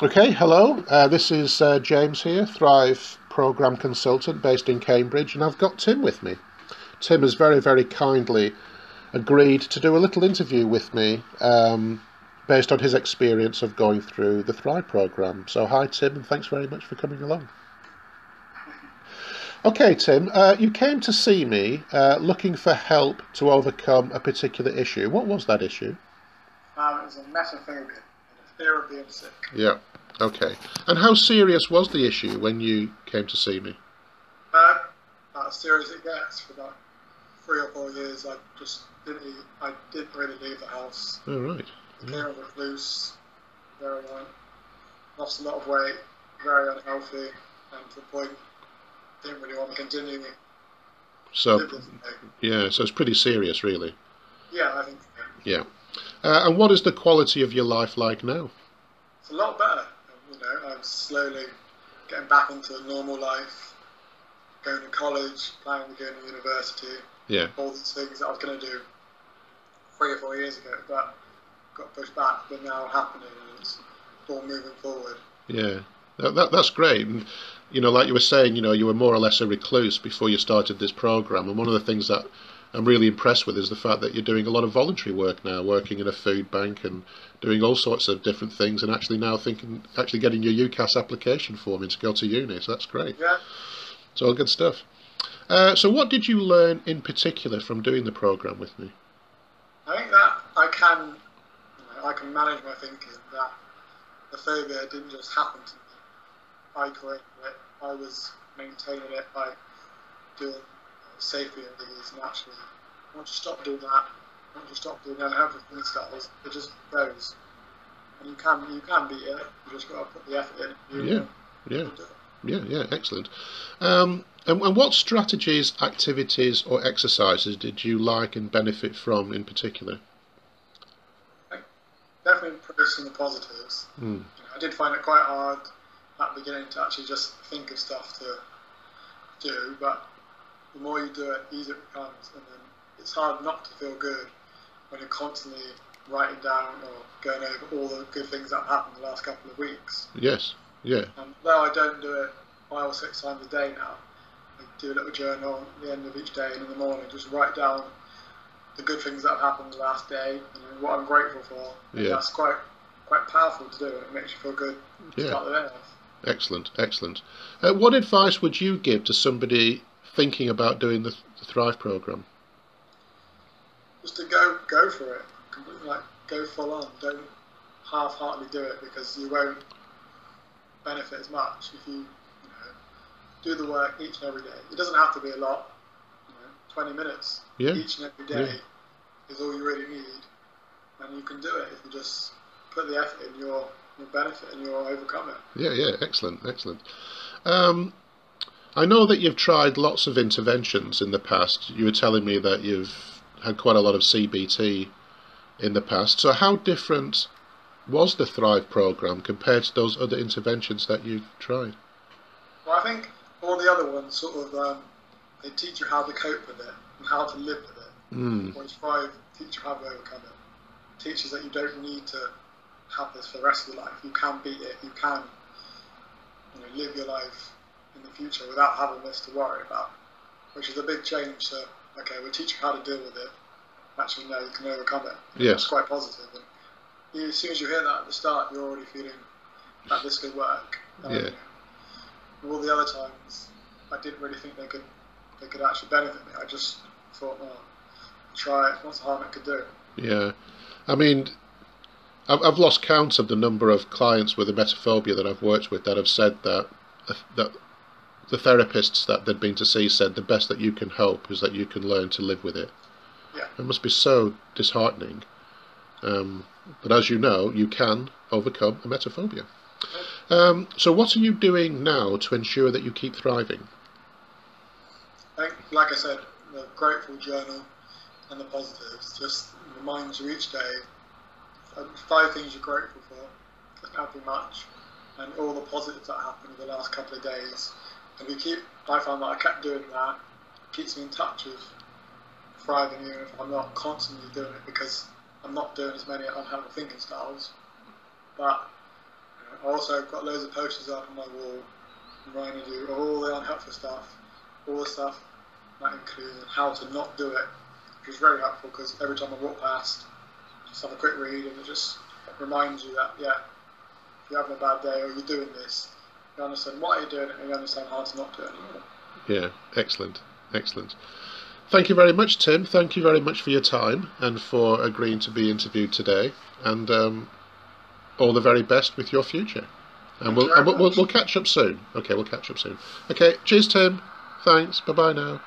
Okay, hello. Uh, this is uh, James here, Thrive Program Consultant based in Cambridge, and I've got Tim with me. Tim has very, very kindly agreed to do a little interview with me um, based on his experience of going through the Thrive program. So, hi, Tim, and thanks very much for coming along. Okay, Tim, uh, you came to see me uh, looking for help to overcome a particular issue. What was that issue? Um, it was a emetophobia, a fear of being sick. Yeah. Okay. And how serious was the issue when you came to see me? Uh, about as serious as it gets. For about three or four years, I just didn't. I didn't really leave the house. Oh, right. Became a recluse. Very uh, lost a lot of weight. Very unhealthy, and to the point didn't really want to continue. So, live this way. yeah, so it's pretty serious, really. Yeah, I think so. Yeah. Uh, and what is the quality of your life like now? It's a lot better. You know, I'm slowly getting back into a normal life. Going to college, planning to go to university. Yeah. all these things that I was going to do three or four years ago, but got pushed back. But now happening, and it's all moving forward. Yeah. That, that, that's great. And, you know, like you were saying, you know, you were more or less a recluse before you started this program. And one of the things that I'm really impressed with is the fact that you're doing a lot of voluntary work now, working in a food bank and doing all sorts of different things, and actually now thinking, actually getting your UCAS application form in to go to uni. So that's great. Yeah, It's all good stuff. Uh, so, what did you learn in particular from doing the program with me? I think that I can, you know, I can manage my thinking. That the phobia didn't just happen to me. I created it. I was maintaining it by doing safety of these and actually once you stop doing that, once you stop doing unhealthy styles, it just goes. And you can you can beat it. You just got to put the effort in. You, Yeah, yeah. you'll do it. Yeah, yeah, excellent. Um, and, and what strategies, activities, or exercises did you like and benefit from in particular? definitely progressing the positives. Mm. You know, I did find it quite hard at the beginning to actually just think of stuff to do, but the more you do it, the easier it becomes, and then it's hard not to feel good when you're constantly writing down or going over all the good things that happened the last couple of weeks. Yes, yeah, And though I don't do it five or six times a day now, I do a little journal at the end of each day and in the morning, just write down the good things that have happened the last day and what I'm grateful for. And Yeah. That's quite quite powerful to do and it makes you feel good to Yeah. start the day off. excellent, excellent. Uh, what advice would you give to somebody thinking about doing the, the Thrive program? Just to go go for it. Completely like go full on. Don't half heartedly do it because you won't benefit as much if you, you know, do the work each and every day. It doesn't have to be a lot. You know, twenty minutes Yeah, each and every day is all you really need, and you can do it if you just put the effort in. Your your benefit and you'll overcome it. yeah, yeah, excellent, excellent. Um, I know that you've tried lots of interventions in the past. You were telling me that you've had quite a lot of CBT in the past. So, how different was the Thrive program compared to those other interventions that you've tried? Well, I think all the other ones sort of um, they teach you how to cope with it and how to live with it. Mm, Point five teach you how to overcome it. Teaches that you don't need to have this for the rest of your life. You can beat it. You can you know, live your life in the future without having this to worry about, which is a big change. To okay, we'll teach you how to deal with it. Actually, no, you can overcome it. Yes. It's quite positive. And you, as soon as you hear that at the start, you're already feeling that this could work. Um, Yeah. All the other times, I didn't really think they could they could actually benefit me. I just thought, well, try it. What's the harm it could do? yeah. I mean, I've, I've lost count of the number of clients with emetophobia that I've worked with that have said that that the therapists that they'd been to see said the best that you can hope is that you can learn to live with it. Yeah. It must be so disheartening. Um, but as you know, you can overcome emetophobia. Um, so, what are you doing now to ensure that you keep thriving? Like I said, the grateful journal and the positives just reminds you each day of five things you're grateful for. Have be much, and all the positives that happened in the last couple of days. And we keep. I found that I kept doing that. Keeps me in touch with thriving, even if I'm not constantly doing it because I'm not doing as many unhealthy thinking styles. But I also got loads of posters up on my wall reminding you of all the unhelpful stuff, all the stuff that includes how to not do it, which is very helpful because every time I walk past, just have a quick read and it just reminds you that, yeah, if you're having a bad day or you're doing this, you understand why you're doing it and you understand how to not do it anymore. Yeah, excellent, excellent. Thank you very much, Tim. Thank you very much for your time and for agreeing to be interviewed today. And um, all the very best with your future. And we'll, and we'll, we'll, we'll catch up soon. Okay, we'll catch up soon. Okay, cheers, Tim. Thanks. Bye bye now.